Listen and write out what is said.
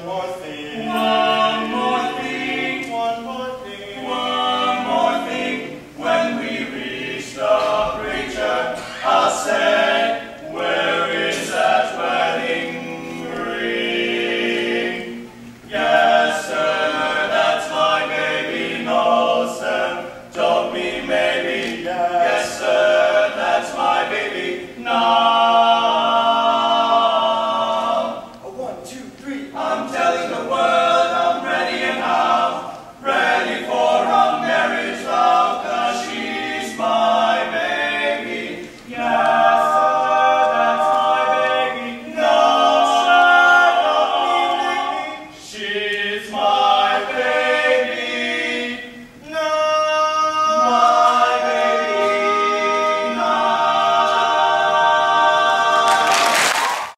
the Lord